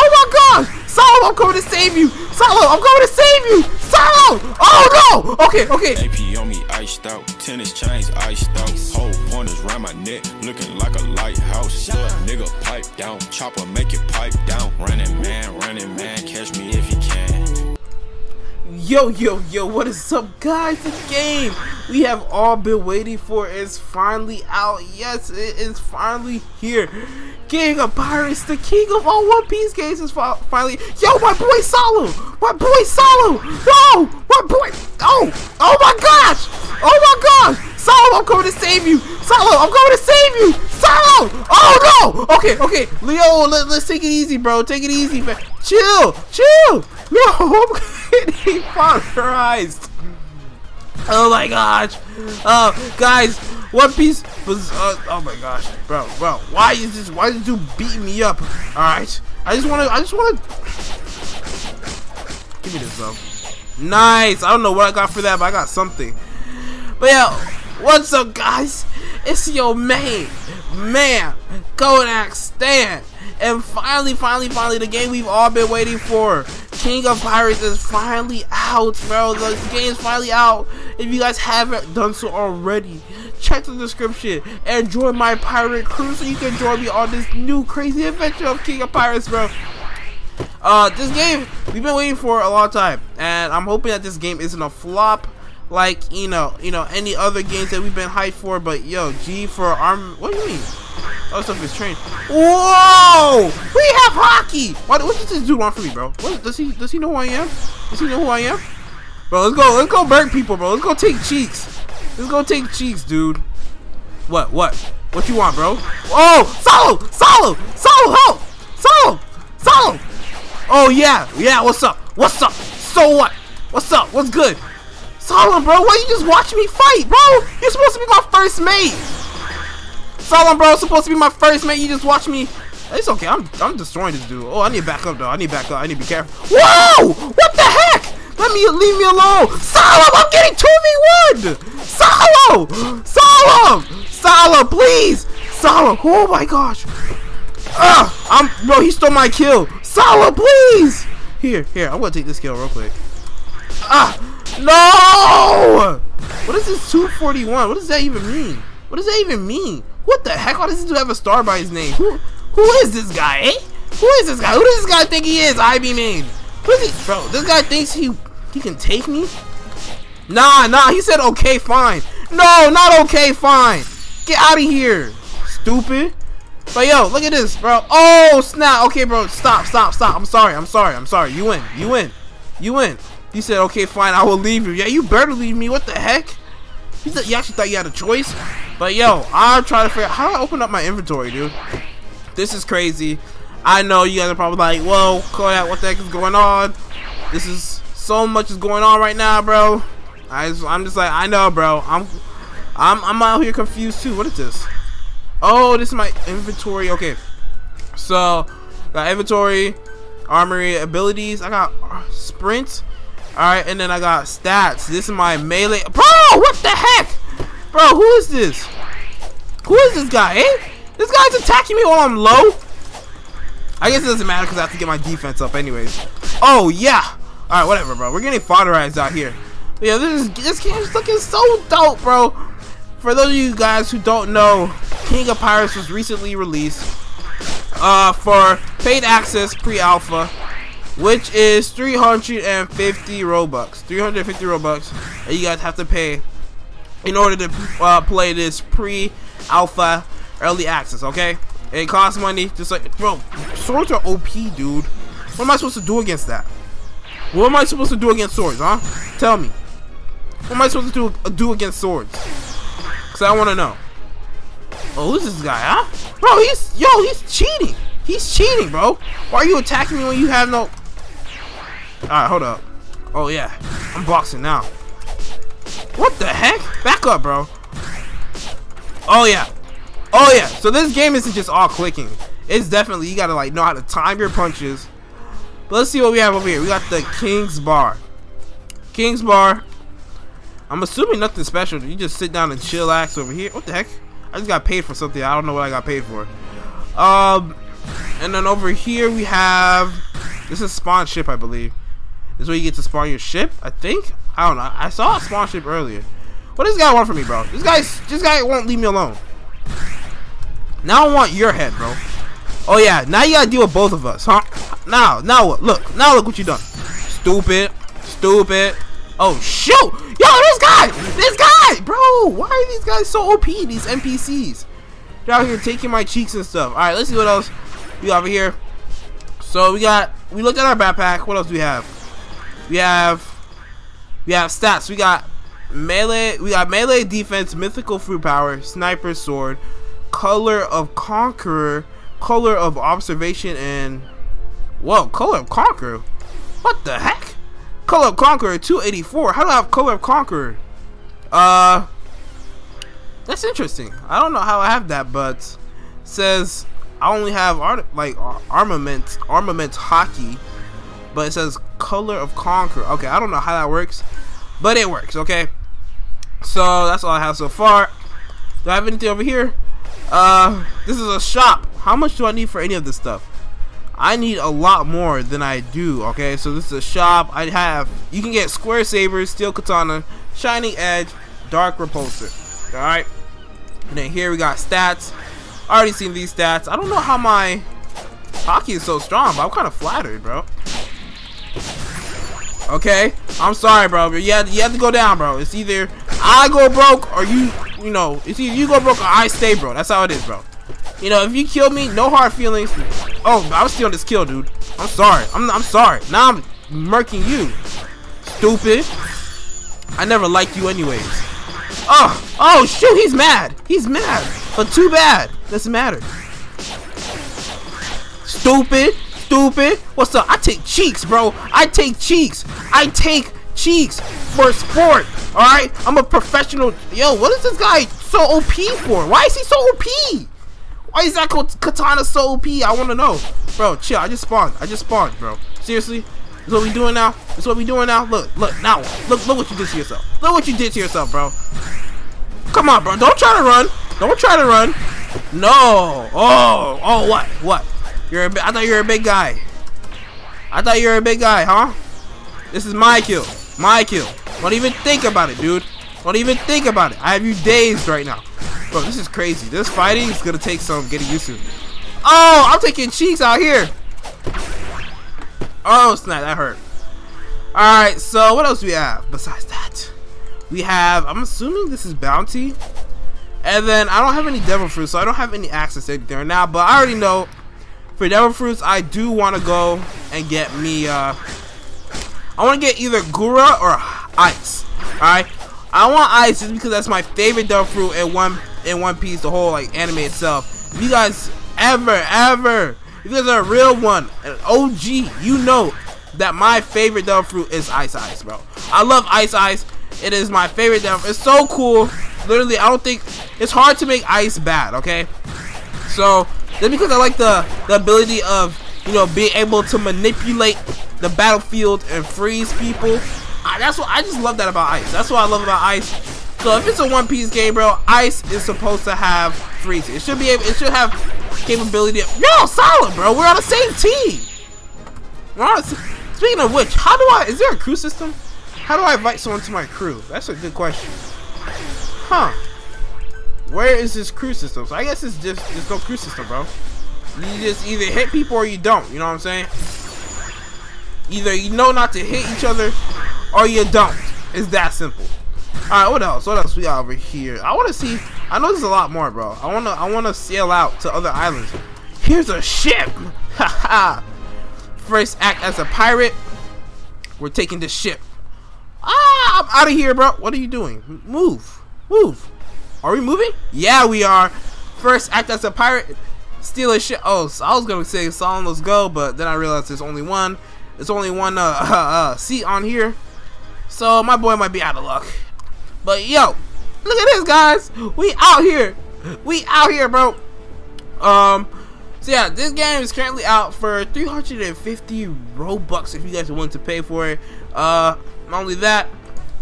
Oh my gosh! Solo, I'm coming to save you! Solo, I'm coming to save you! Solo! Oh no! Okay, okay. AP on me iced out, tennis chains iced out, whole pointers round my neck, looking like a lighthouse. Nigga pipe down, chopper make it pipe down. Running man, running man, catch me. Yo, yo, yo, what is up, guys? The game we have all been waiting for is finally out. Yes, it is finally here. King of Pirates, the king of all One Piece games is finally. Yo, my boy Solo! My boy Solo! No! My boy! Oh! Oh my gosh! Oh my gosh! Solo, I'm coming to save you! Solo, I'm coming to save you! Solo! Oh no! Okay, okay, Leo, let, let's take it easy, bro. Take it easy, man. Chill, chill. No, Getting polarized. Oh my gosh. Uh, guys, One Piece was, uh, oh my gosh, bro, bro, why is this, why this dude beating me up? Alright, I just wanna, I just wanna, give me this, bro. Nice, I don't know what I got for that, but I got something. But yeah, what's up, guys? It's your main man, Kodak Stan. And finally, finally, finally, the game we've all been waiting for. King of Pirates is finally out, bro. The game is finally out. If you guys haven't done so already, check the description and join my pirate crew so you can join me on this new crazy adventure of King of Pirates, bro. Uh, this game we've been waiting for a long time, and I'm hoping that this game isn't a flop like you know, you know any other games that we've been hyped for. But yo, G for arm. What do you mean? Oh, stuff is trained. Whoa! We have Haki. What? What does this dude want from me, bro? What does he? Does he know who I am? Does he know who I am? Bro, let's go. Let's go burn people, bro. Let's go take cheeks. Let's go take cheeks, dude. What? What? What you want, bro? Oh, solo, solo, solo, help, solo, solo. Oh yeah, yeah. What's up? What's up? So what? What's up? What's good? Solon, bro, why you just watch me fight, bro? You're supposed to be my first mate. Solon, bro, supposed to be my first mate. You just watch me. It's okay. I'm I'm destroying this dude. Oh, I need to back up though. I need to back up. I need to be careful. Whoa! What the heck? Let me leave me alone. Solon, I'm getting 2v1. Solon! Solon! Solon, please! Solon, oh my gosh. Ah, I'm bro, he stole my kill. Solon, please! Here, here, I'm gonna take this kill real quick. Ah! No! What is this 241? What does that even mean? What does that even mean? What the heck? Why does this dude have a star by his name? Who who is this guy, eh? Who is this guy? Who does this guy think he is? iBeMaine. Who is he? Bro, this guy thinks he he can take me? Nah, nah, he said okay, fine. No, not okay, fine. Get out of here. Stupid. But yo, look at this, bro. Oh, snap. Okay, bro. Stop, stop, stop. I'm sorry. I'm sorry. I'm sorry. You win. You win. You win. He said, okay, fine, I will leave you. Yeah, you better leave me. What the heck? You, you actually thought you had a choice? But yo, I'm trying to figure out how do I open up my inventory, dude? This is crazy. I know you guys are probably like, whoa, Kodak, what the heck is going on? This is so much is going on right now, bro. I I'm just like, I know, bro. I'm, I'm, I'm out here confused too. What is this? Oh, this is my inventory. Okay, so got inventory, armory, abilities. I got sprint. Alright, and then I got stats. This is my melee. Bro, what the heck? Bro, who is this? Who is this guy, eh? This guy's attacking me while I'm low? I guess it doesn't matter because I have to get my defense up anyways. Oh, yeah. Alright, whatever, bro. We're getting fodderized out here. Yeah, this is this game's looking so dope, bro. For those of you guys who don't know, King of Pirates was recently released uh, for paid access pre-alpha which is 350 Robux. 350 Robux that you guys have to pay in order to uh, play this pre-alpha early access, okay? It costs money, just like, bro, swords are OP, dude. What am I supposed to do against that? What am I supposed to do against swords, huh? Tell me. What am I supposed to do, uh, do against swords? Because I want to know. Oh, who's this guy, huh? Bro, he's, yo, he's cheating. He's cheating, bro. Why are you attacking me when you have no... Alright, hold up. Oh, yeah. I'm boxing now. What the heck? Back up, bro. Oh, yeah. Oh, yeah. So this game isn't just all clicking. It's definitely, you gotta, like, know how to time your punches. But let's see what we have over here. We got the King's Bar. King's Bar. I'm assuming nothing special. You just sit down and chillax over here. What the heck? I just got paid for something. I don't know what I got paid for. Um, And then over here we have this is spawn ship, I believe. This is where you get to spawn your ship, I think. I don't know. I saw a spawn ship earlier. What does this guy want from me, bro? This guy, this guy won't leave me alone. Now I want your head, bro. Oh yeah, now you gotta deal with both of us, huh? Now, now what? Look, now look what you done. Stupid, stupid. Oh shoot! Yo, this guy, this guy, bro. Why are these guys so OP? These NPCs. They're out here taking my cheeks and stuff. All right, let's see what else we got over here. So we got, we looked at our backpack. What else do we have? We have, we have stats. We got melee. We got melee defense, mythical fruit power, sniper sword, color of conqueror, color of observation, and whoa, color of conqueror. What the heck? Color of Conqueror 284. How do I have Color of Conqueror? Uh, that's interesting. I don't know how I have that, but says I only have art like armament, armament Haki, but it says Color of Conquer. Okay, I don't know how that works, but it works. Okay, so that's all I have so far. Do I have anything over here? Uh, this is a shop. How much do I need for any of this stuff? I need a lot more than I do, okay? So this is a shop. I have, you can get Square Sabers, Steel Katana, Shining Edge, Dark Repulsor, alright? And then here we got stats. I already seen these stats. I don't know how my Haki is so strong, but I'm kind of flattered, bro. Okay? I'm sorry, bro, but you have, you have to go down, bro. It's either I go broke or you, you know, it's either you go broke or I stay broke. That's how it is, bro. You know, if you kill me, no hard feelings. Oh, I was stealing this kill, dude. I'm sorry. I'm, I'm sorry. Now I'm murking you. Stupid. I never liked you anyways. Oh, oh, shoot, he's mad. He's mad. But too bad. Doesn't matter. Stupid. Stupid. What's up? I take cheeks, bro. I take cheeks. I take cheeks for sport. Alright? I'm a professional. Yo, what is this guy so OP for? Why is he so OP? Why is that katana so OP? I want to know. Bro, chill. I just spawned. I just spawned, bro. Seriously? This what we doing now? This what we doing now? Look, look, now. Look, look what you did to yourself. Look what you did to yourself, bro. Come on, bro. Don't try to run. Don't try to run. No. Oh, oh, what? What? You're a, I thought you were a big guy. I thought you were a big guy, huh? This is my kill. My kill. Don't even think about it, dude. Don't even think about it. I have you dazed right now. Bro, this is crazy. This fighting is gonna take some getting used to. Oh, I'm taking cheeks out here. Oh snap, that hurt. Alright, so what else do we have besides that? We have, I'm assuming this is bounty. And then I don't have any devil Fruit, so I don't have any access to anything right now. But I already know for devil fruits, I do want to go and get me. Uh, I want to get either Gura or Ice. All right, I want Ice just because that's my favorite devil fruit in one in One Piece, the whole like anime itself. If you guys ever, ever, if you guys are a real one, an OG, you know that my favorite devil fruit is Ice Ice, bro. I love Ice Ice. It is my favorite devil. It's so cool. Literally, I don't think it's hard to make ice bad. Okay, so just because I like the the ability of you know being able to manipulate the battlefield and freeze people. I, that's what I just love that about ice. That's what I love about ice. So if it's a One Piece game, bro, Ice is supposed to have freeze. It should be able. It should have capability. Of, Yo, solid, bro. We're on the same team. We're on. Speaking of which, how do I? Is there a crew system? How do I invite someone to my crew? That's a good question. Huh? Where is this crew system? So I guess it's just there's no crew system, bro. You just either hit people or you don't. You know what I'm saying? Either you know not to hit each other or you don't. It's that simple. Alright, what else? What else we got over here? I wanna see I know there's a lot more, bro. I wanna I wanna sail out to other islands. Here's a ship! Haha. First act as a pirate. We're taking this ship. Ah, I'm out of here, bro. What are you doing? Move. Move. Are we moving? Yeah, we are. First act as a pirate. Steal a ship. Oh, so I was gonna say Solon, let's go, but then I realized there's only one. There's only one uh, uh, uh, seat on here. So my boy might be out of luck. But yo, look at this, guys. We out here. We out here, bro. Um, so yeah, this game is currently out for 350 Robux if you guys willing to pay for it. Uh, not only that,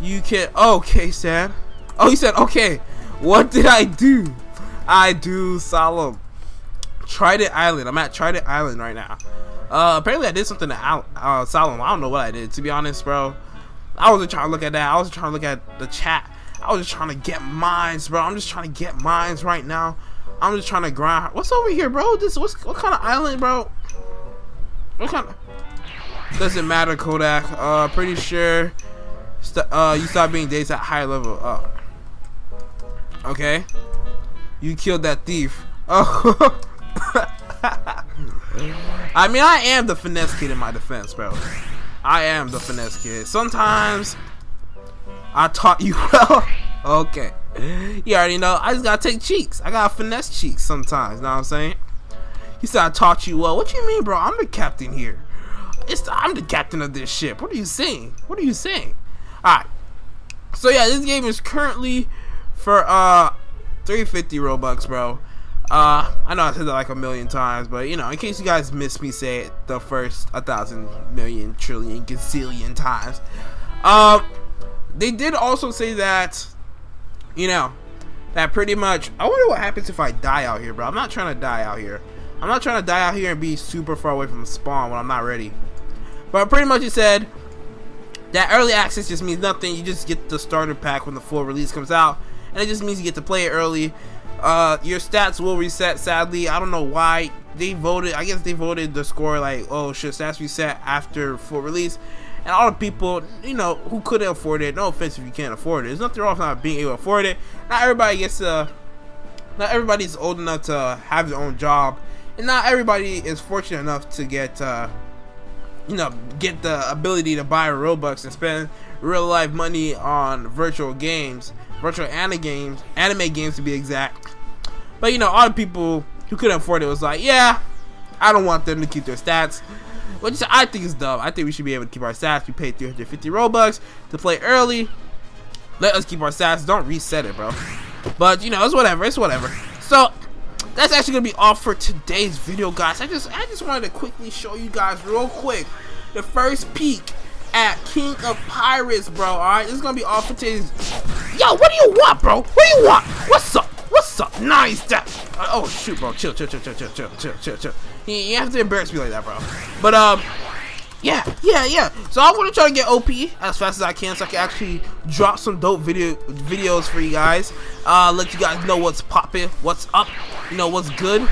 you can. okay, Stan. Oh, he said okay. What did I do? I do solemn Trident Island. I'm at Trident Island right now. Uh, apparently I did something to Al uh, Salem. I don't know what I did, to be honest, bro. I wasn't trying to look at that. I was trying to look at the chat. I was just trying to get mines, bro. I'm just trying to get mines right now. I'm just trying to grind. What's over here, bro? This what's what kind of island, bro? What kind of doesn't matter, Kodak. Uh, pretty sure. uh, you start being dates at high level. Uh, okay. You killed that thief. Oh. I mean, I am the finesse kid in my defense, bro. I am the finesse kid. Sometimes I taught you well. okay. You already know. I just gotta take cheeks. I gotta finesse cheeks sometimes. Know what I'm saying? He said I taught you well. What you mean, bro? I'm the captain here. It's the, I'm the captain of this ship. What are you saying? What are you saying? All right. So yeah, this game is currently for uh 350 Robux, bro. Uh, I know I said that like a million times, but you know, in case you guys missed me say it the first a thousand million trillion gazillion times, um, they did also say that, you know, that pretty much. I wonder what happens if I die out here, bro. I'm not trying to die out here. I'm not trying to die out here and be super far away from the spawn when I'm not ready. But pretty much it said that early access just means nothing. You just get the starter pack when the full release comes out, and it just means you get to play it early. Uh, your stats will reset. Sadly, I don't know why they voted. I guess they voted the score like, oh shit, stats reset after full release. And all the people, you know, who couldn't afford it. No offense if you can't afford it. There's nothing wrong with not being able to afford it. Not everybody gets to. Not everybody's old enough to have their own job, and not everybody is fortunate enough to get. Uh, you know, get the ability to buy Robux and spend real life money on virtual games, virtual anime games, anime games to be exact. But you know, all the people who couldn't afford it was like, yeah, I don't want them to keep their stats. Which I think is dumb. I think we should be able to keep our stats. We paid 350 Robux to play early. Let us keep our stats. Don't reset it, bro. But you know, it's whatever. It's whatever. So that's actually gonna be all for today's video, guys. I just I just wanted to quickly show you guys real quick the first peek at King of Pirates, bro. Alright, this is gonna be all for today's Yo, what do you want, bro? What do you want? What's up? What's up? Nice that uh, oh shoot bro, chill, chill, chill, chill, chill, chill, chill, chill, chill. You, you have to embarrass me like that, bro. But um yeah, yeah, yeah. So I'm gonna try to get OP as fast as I can, so I can actually drop some dope video videos for you guys. Uh, let you guys know what's popping, what's up, you know what's good.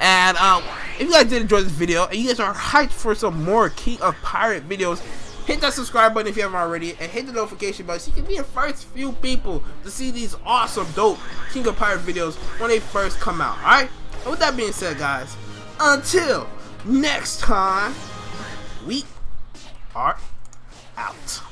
And uh, if you guys did enjoy this video and you guys are hyped for some more King of Pirate videos, hit that subscribe button if you haven't already, and hit the notification button so you can be the first few people to see these awesome, dope King of Pirate videos when they first come out. Alright? And with that being said, guys, until next time we are out.